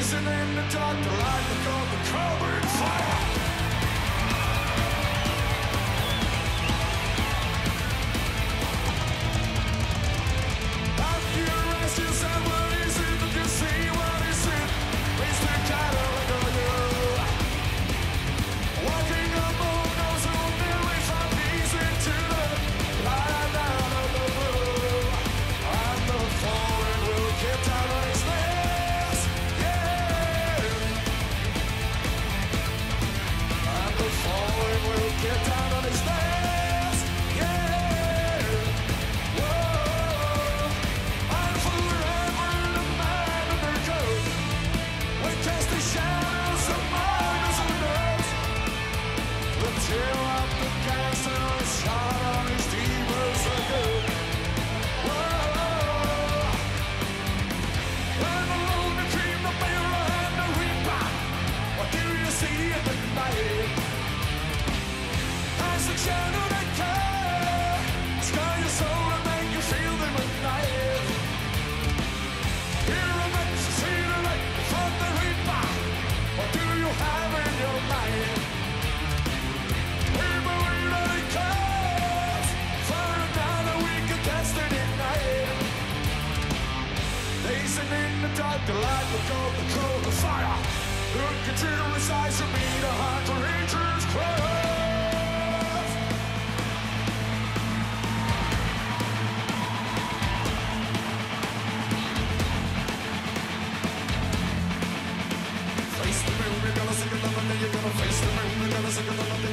Isn't in the dark the light the cobra fire? Fill up the castle and dancing in the dark, the light will go control the fire. Look into his eyes and be the heart for nature's close. Face the moon, you're gonna sing another day, you're gonna face the moon, you're gonna see the day.